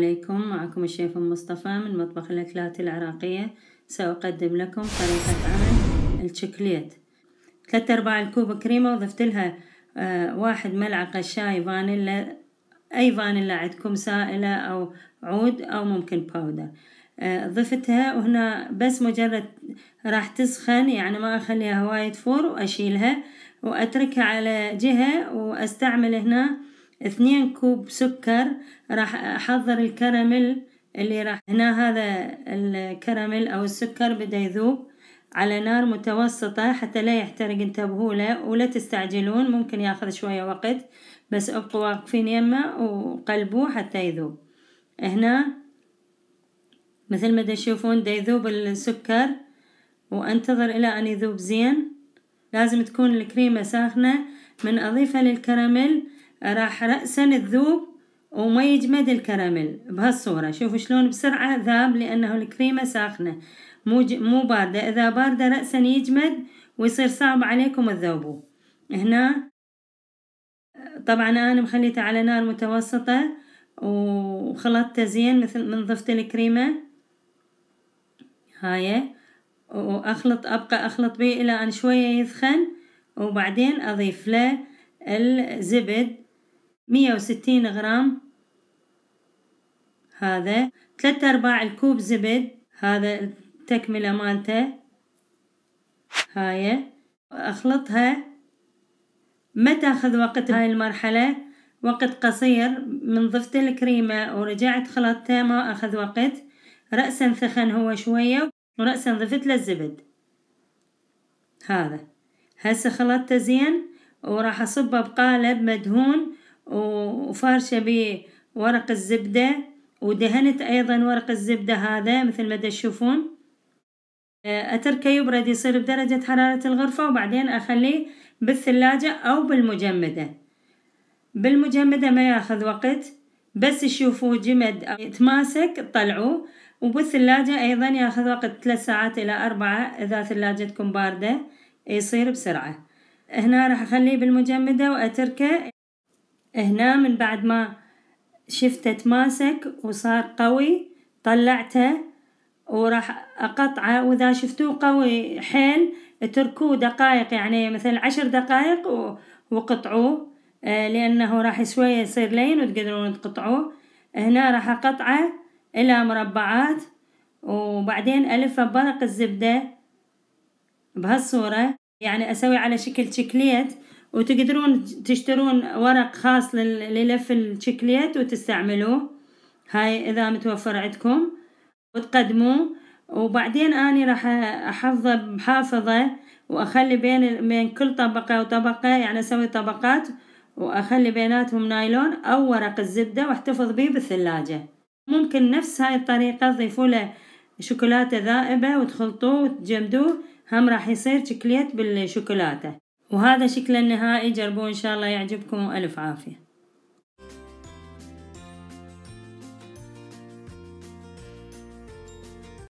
عليكم. معكم الشيف مصطفى من مطبخ الأكلات العراقية. سأقدم لكم طريقة عمل الشوكليت. ثلاثة أرباع الكوب كريمة وضفت لها آه واحد ملعقة شاي فانيلا أي فانيلا عندكم سائلة أو عود أو ممكن powder آه ضفتها وهنا بس مجرد راح تسخن يعني ما أخليها وايد فور وأشيلها وأتركها على جهة وأستعمل هنا اثنين كوب سكر راح أحضر الكراميل اللي راح هنا هذا الكراميل أو السكر بدأ يذوب على نار متوسطة حتى لا يحترق انتبهوا له ولا تستعجلون ممكن ياخذ شوية وقت بس أبقوا واقفين يمه وقلبوه حتى يذوب. هنا مثل ما تشوفون دا يذوب السكر وأنتظر إلى أن يذوب زين. لازم تكون الكريمة ساخنة. من أضيفها للكراميل راح رأسا تذوب وما يجمد الكراميل. بهالصورة شوفوا شلون بسرعة ذاب لأنه الكريمة ساخنة. مو مو باردة. إذا باردة رأسا يجمد ويصير صعب عليكم تذوبوه هنا طبعا أنا مخليته على نار متوسطة وخلطته زين مثل من ضفت الكريمة. هاي. وأخلط أبقى أخلط به إلى أن شوية يثخن. وبعدين أضيف له الزبد. مية وستين غرام. هذا ثلاثة أرباع الكوب زبد. هذا التكملة مالته. هاي. أخلطها. ما تأخذ وقت هاي المرحلة. وقت قصير. من ضفت الكريمة ورجعت خلطتها ما أخذ وقت. رأسا ثخن هو شوية ورأسا ضفت له الزبد. هذا. هسه خلطته زين وراح أصبه بقالب مدهون. وفارشة بورق الزبدة ودهنت أيضا ورق الزبدة هذا مثل ما تشوفون. أتركه يبرد يصير بدرجة حرارة الغرفة وبعدين أخليه بالثلاجة أو بالمجمدة. بالمجمدة ما ياخذ وقت بس تشوفوه جمد أو يتماسك طلعوه وبالثلاجة أيضا ياخذ وقت ثلاث ساعات إلى أربعة إذا ثلاجتكم باردة يصير بسرعة. هنا راح أخليه بالمجمدة وأتركه. هنا من بعد ما شفته تماسك وصار قوي طلعته وراح أقطعه. وإذا شفتوه قوي حيل اتركوه دقائق يعني مثل عشر دقائق وقطعوه آه، لأنه راح شوية يصير لين وتقدرون تقطعوه. هنا راح أقطعه إلى مربعات وبعدين ألفه بورق الزبدة بهالصورة. يعني أسوي على شكل شكليت وتقدرون تشترون ورق خاص للف الشكليت وتستعملوه. هاي إذا متوفر عندكم. وتقدموه. وبعدين أني راح أحفظه بحافظة وأخلي بين بين كل طبقة وطبقة يعني أسوي طبقات وأخلي بيناتهم نايلون أو ورق الزبدة واحتفظ به بالثلاجة. ممكن نفس هاي الطريقة تضيفوا له شوكولاتة ذائبة وتخلطوه وتجمدوه هم راح يصير شكليت بالشوكولاتة. وهذا شكله النهائي. جربوه إن شاء الله يعجبكم. وألف عافية.